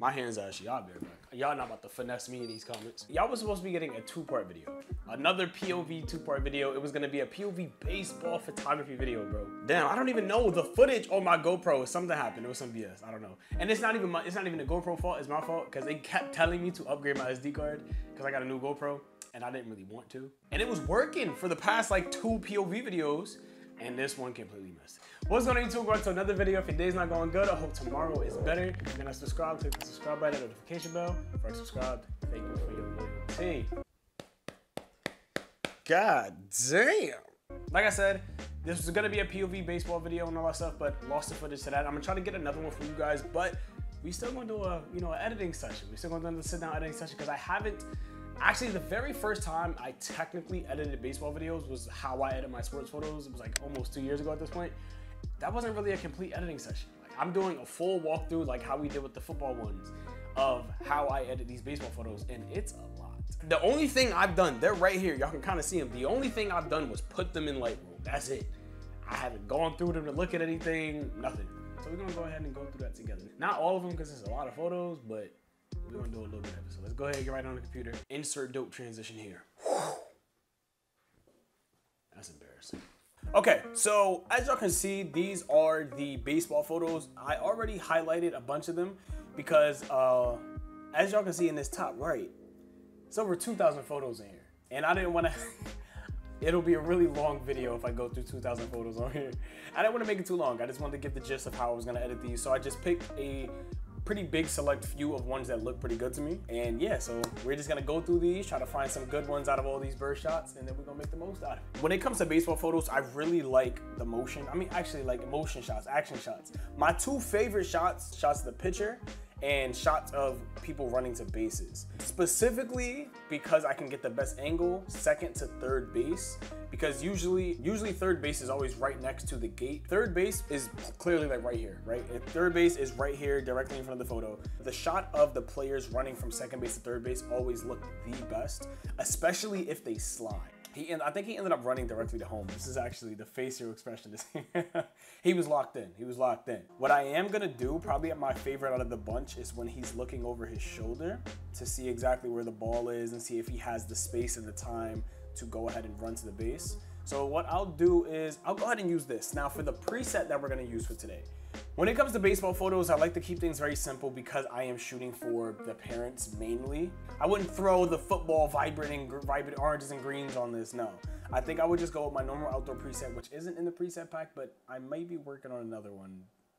My hands are actually out there, back. Y'all not about to finesse me in these comments. Y'all was supposed to be getting a two-part video. Another POV two-part video. It was gonna be a POV baseball photography video, bro. Damn, I don't even know the footage on my GoPro. Something happened. It was some BS. I don't know. And it's not even my, it's not even the GoPro fault. It's my fault because they kept telling me to upgrade my SD card because I got a new GoPro and I didn't really want to. And it was working for the past like two POV videos and this one completely missed. What's going on YouTube? Going to another video. If your day's not going good, I hope tomorrow is better. If you're gonna subscribe, click the subscribe button, notification bell. If you're subscribed, thank you for your loyalty. God damn. Like I said, this was gonna be a POV baseball video and all that stuff, but lost the footage to that. I'm gonna try to get another one for you guys, but we still gonna do a you know an editing session. We still gonna do a sit down editing session because I haven't Actually, the very first time I technically edited baseball videos was how I edit my sports photos. It was like almost two years ago at this point. That wasn't really a complete editing session. Like, I'm doing a full walkthrough like how we did with the football ones of how I edit these baseball photos, and it's a lot. The only thing I've done, they're right here. Y'all can kind of see them. The only thing I've done was put them in Lightroom. That's it. I haven't gone through them to look at anything, nothing. So we're gonna go ahead and go through that together. Not all of them because there's a lot of photos, but we're gonna do a little bit of it. So let's go ahead and get right on the computer. Insert dope transition here. That's embarrassing. Okay, so as y'all can see, these are the baseball photos. I already highlighted a bunch of them because uh, as y'all can see in this top right, it's over 2,000 photos in here. And I didn't wanna, it'll be a really long video if I go through 2,000 photos on here. I didn't wanna make it too long. I just wanted to give the gist of how I was gonna edit these. So I just picked a pretty big select few of ones that look pretty good to me. And yeah, so we're just gonna go through these, try to find some good ones out of all these burst shots, and then we're gonna make the most out of it. When it comes to baseball photos, I really like the motion. I mean, actually like motion shots, action shots. My two favorite shots, shots of the pitcher and shots of people running to bases. Specifically because I can get the best angle, second to third base, because usually usually third base is always right next to the gate. Third base is clearly like right here, right? third base is right here directly in front of the photo. The shot of the players running from second base to third base always look the best, especially if they slide. He I think he ended up running directly to home. This is actually the facial expression. He was locked in. He was locked in. What I am gonna do, probably my favorite out of the bunch, is when he's looking over his shoulder to see exactly where the ball is and see if he has the space and the time to go ahead and run to the base. So what I'll do is I'll go ahead and use this. Now for the preset that we're gonna use for today. When it comes to baseball photos, I like to keep things very simple because I am shooting for the parents mainly. I wouldn't throw the football vibrating, vibrant oranges and greens on this, no. I think I would just go with my normal outdoor preset, which isn't in the preset pack, but I may be working on another one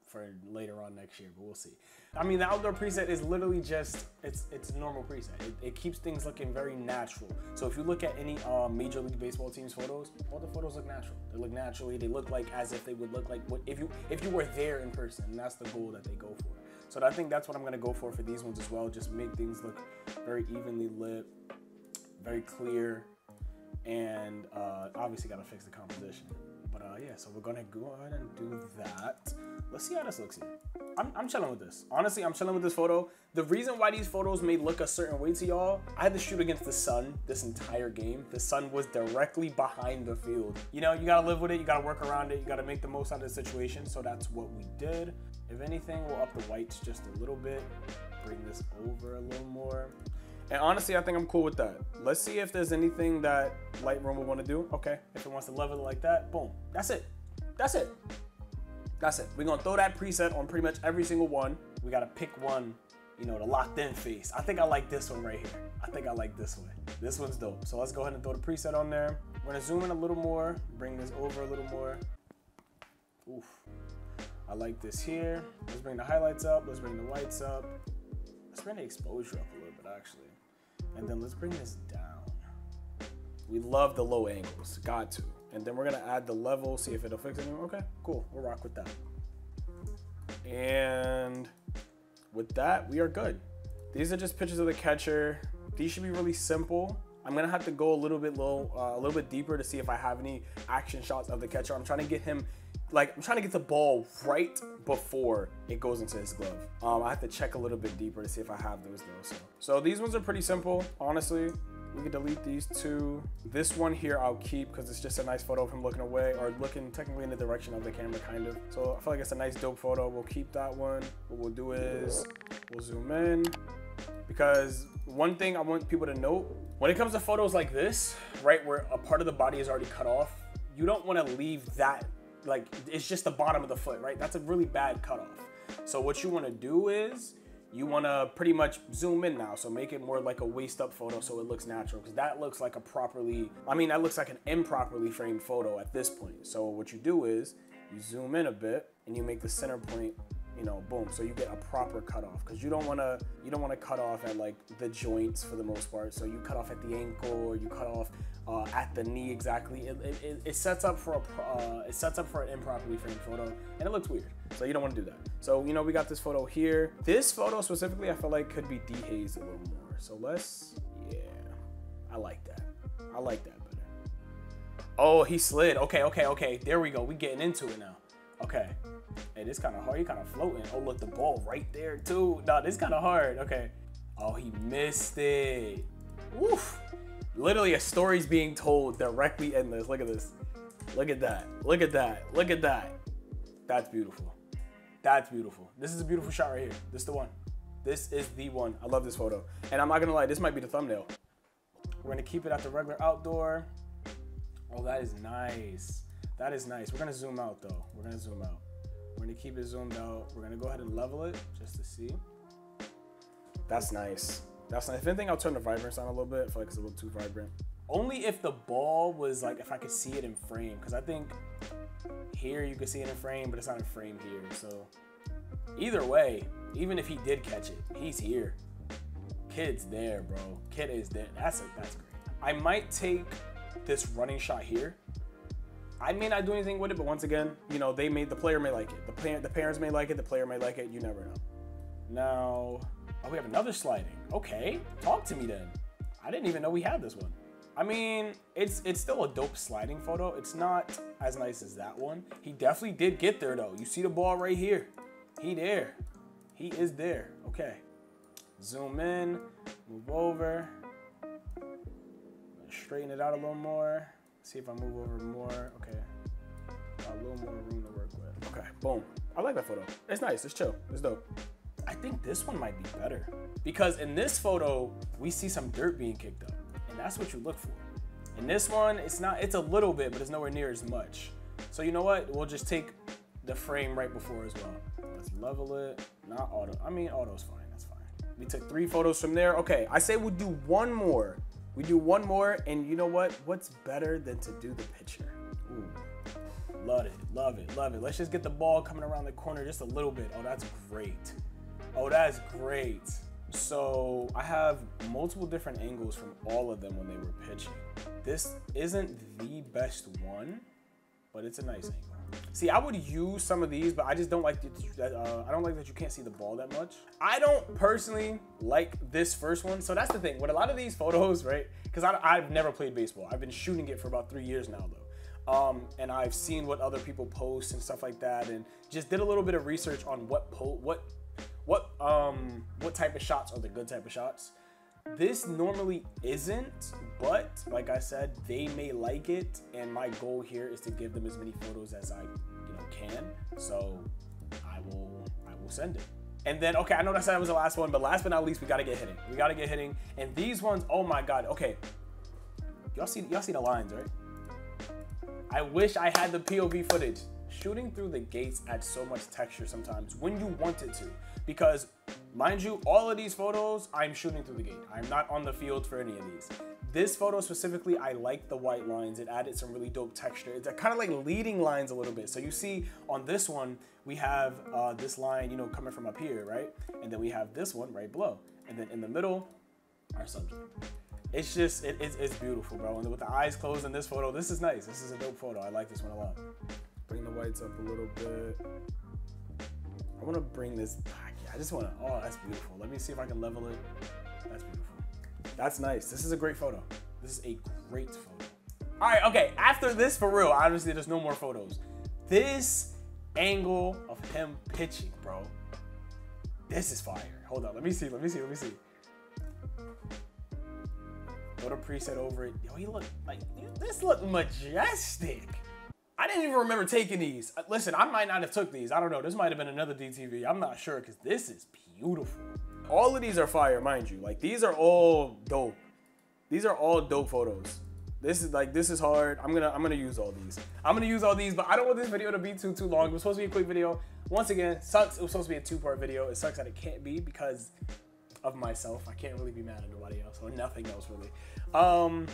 for later on next year, but we'll see. I mean, the outdoor preset is literally just, it's it's normal preset. It, it keeps things looking very natural. So if you look at any uh, Major League Baseball team's photos, all the photos look natural. They look naturally, they look like as if they would look like what if you if you were there in person, and that's the goal that they go for. So I think that's what I'm gonna go for for these ones as well. Just make things look very evenly lit, very clear, and uh, obviously gotta fix the composition. But uh, yeah, so we're gonna go ahead and do that. Let's see how this looks here. I'm, I'm chilling with this. Honestly, I'm chilling with this photo. The reason why these photos may look a certain way to y'all, I had to shoot against the sun this entire game. The sun was directly behind the field. You know, you gotta live with it, you gotta work around it, you gotta make the most out of the situation. So that's what we did. If anything, we'll up the whites just a little bit, bring this over a little more. And honestly, I think I'm cool with that. Let's see if there's anything that Lightroom will want to do. Okay, if it wants to level it like that, boom. That's it. That's it. That's it. We're gonna throw that preset on pretty much every single one. We gotta pick one, you know, the locked in face. I think I like this one right here. I think I like this one. This one's dope. So let's go ahead and throw the preset on there. We're gonna zoom in a little more, bring this over a little more. Oof. I like this here. Let's bring the highlights up. Let's bring the whites up. Let's bring the exposure up a little bit actually. And then let's bring this down. We love the low angles, got to. And then we're gonna add the level, see if it'll fix it. Okay, cool, we'll rock with that. And with that, we are good. These are just pictures of the catcher. These should be really simple. I'm gonna have to go a little bit low, uh, a little bit deeper to see if I have any action shots of the catcher. I'm trying to get him, like, I'm trying to get the ball right before it goes into his glove. Um, I have to check a little bit deeper to see if I have those though. So, so these ones are pretty simple, honestly. we can delete these two. This one here I'll keep because it's just a nice photo of him looking away or looking technically in the direction of the camera kind of. So I feel like it's a nice dope photo. We'll keep that one. What we'll do is we'll zoom in because one thing I want people to note when it comes to photos like this, right, where a part of the body is already cut off, you don't want to leave that like it's just the bottom of the foot, right? That's a really bad cutoff. So what you want to do is you want to pretty much zoom in now. So make it more like a waist up photo so it looks natural because that looks like a properly, I mean, that looks like an improperly framed photo at this point. So what you do is you zoom in a bit and you make the center point you know, boom. So you get a proper cutoff because you don't want to you don't want to cut off at like the joints for the most part. So you cut off at the ankle or you cut off uh, at the knee exactly. It, it, it sets up for a uh, it sets up for an improperly framed photo and it looks weird. So you don't want to do that. So you know we got this photo here. This photo specifically, I feel like could be dehazed a little more. So let's yeah, I like that. I like that better. Oh, he slid. Okay, okay, okay. There we go. We getting into it now. Okay. Hey, this kind of hard. He kind of floating. Oh, look, the ball right there too. Nah, this kind of hard. Okay. Oh, he missed it. Woof. Literally, a story's being told directly in this. Look at this. Look at that. Look at that. Look at that. That's beautiful. That's beautiful. This is a beautiful shot right here. This is the one. This is the one. I love this photo. And I'm not gonna lie, this might be the thumbnail. We're gonna keep it at the regular outdoor. Oh, that is nice. That is nice. We're gonna zoom out though. We're gonna zoom out. We're gonna keep it zoomed out. We're gonna go ahead and level it just to see. That's nice. That's nice. If anything, I'll turn the vibrance on a little bit. I feel like it's a little too vibrant. Only if the ball was like, if I could see it in frame. Cause I think here you can see it in frame, but it's not in frame here. So either way, even if he did catch it, he's here. Kid's there, bro. Kid is there. That's a, that's great. I might take this running shot here I may not do anything with it, but once again, you know, they may the player may like it. The parent the parents may like it, the player may like it, you never know. Now, oh, we have another sliding. Okay, talk to me then. I didn't even know we had this one. I mean, it's it's still a dope sliding photo. It's not as nice as that one. He definitely did get there though. You see the ball right here. He there. He is there. Okay. Zoom in, move over, straighten it out a little more. See if I move over more. Okay. Got a little more room to work with. Okay, boom. I like that photo. It's nice. It's chill. It's dope. I think this one might be better because in this photo, we see some dirt being kicked up and that's what you look for. In this one, it's not, it's a little bit, but it's nowhere near as much. So you know what? We'll just take the frame right before as well. Let's level it. Not auto. I mean, auto's fine. That's fine. We took three photos from there. Okay, I say we'll do one more we do one more, and you know what? What's better than to do the picture? Ooh. Love it, love it, love it. Let's just get the ball coming around the corner just a little bit. Oh, that's great. Oh, that's great. So I have multiple different angles from all of them when they were pitching. This isn't the best one, but it's a nice angle. See, I would use some of these, but I just don't like that. Uh, I don't like that you can't see the ball that much. I don't personally like this first one. So that's the thing. With a lot of these photos, right? Because I've never played baseball. I've been shooting it for about three years now, though. Um, and I've seen what other people post and stuff like that, and just did a little bit of research on what po- what what um what type of shots are the good type of shots. This normally isn't, but like I said, they may like it, and my goal here is to give them as many photos as I, you know, can. So I will, I will send it. And then, okay, I know that that was the last one, but last but not least, we gotta get hitting. We gotta get hitting. And these ones, oh my god, okay. Y'all see, y'all see the lines, right? I wish I had the POV footage. Shooting through the gates adds so much texture sometimes when you want it to. Because Mind you, all of these photos, I'm shooting through the gate. I'm not on the field for any of these. This photo specifically, I like the white lines. It added some really dope texture. It's kind of like leading lines a little bit. So you see on this one, we have uh, this line, you know, coming from up here, right? And then we have this one right below. And then in the middle, our subject. It's just, it, it's, it's beautiful, bro. And with the eyes closed in this photo, this is nice. This is a dope photo. I like this one a lot. Bring the whites up a little bit. I want to bring this I just want to, oh, that's beautiful. Let me see if I can level it. That's beautiful. That's nice. This is a great photo. This is a great photo. All right, okay, after this, for real, obviously there's no more photos. This angle of him pitching, bro, this is fire. Hold on, let me see, let me see, let me see. Go to preset over it. Yo, he look like this look majestic. I didn't even remember taking these. Uh, listen, I might not have took these. I don't know. This might have been another DTV. I'm not sure because this is beautiful. All of these are fire, mind you. Like these are all dope. These are all dope photos. This is like this is hard. I'm gonna I'm gonna use all these. I'm gonna use all these, but I don't want this video to be too too long. It was supposed to be a quick video. Once again, sucks. It was supposed to be a two part video. It sucks that it can't be because of myself. I can't really be mad at nobody else or nothing else really. Um,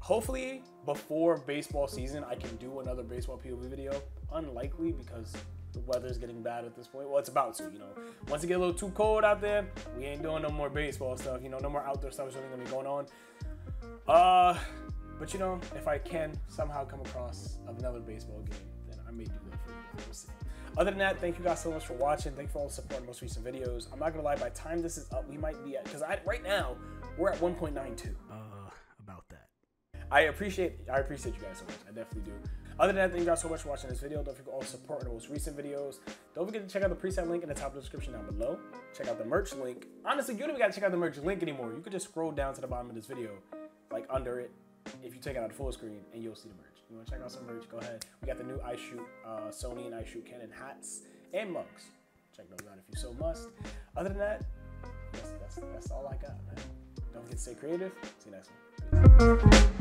hopefully before baseball season, I can do another baseball POV video. Unlikely because the weather's getting bad at this point. Well, it's about to, you know. Once it get a little too cold out there, we ain't doing no more baseball stuff. You know, no more outdoor stuff is really gonna be going on. Uh, but you know, if I can somehow come across another baseball game, then I may do that for you. We'll see. Other than that, thank you guys so much for watching. Thank you for all the support in most recent videos. I'm not gonna lie, by the time this is up, we might be at because I right now we're at 1.92. Uh, about that. I appreciate I appreciate you guys so much. I definitely do. Other than that, thank you guys so much for watching this video. Don't forget to all the support in the most recent videos. Don't forget to check out the preset link in the top of the description down below. Check out the merch link. Honestly, you don't even gotta check out the merch link anymore. You could just scroll down to the bottom of this video, like under it, if you take it out the full screen, and you'll see the merch. You want to check out some merch? Go ahead. We got the new iShoot uh, Sony and iShoot Canon hats and mugs. Check those out if you so must. Other than that, that's, that's, that's all I got, man. Don't forget to stay creative. See you next one. Peace.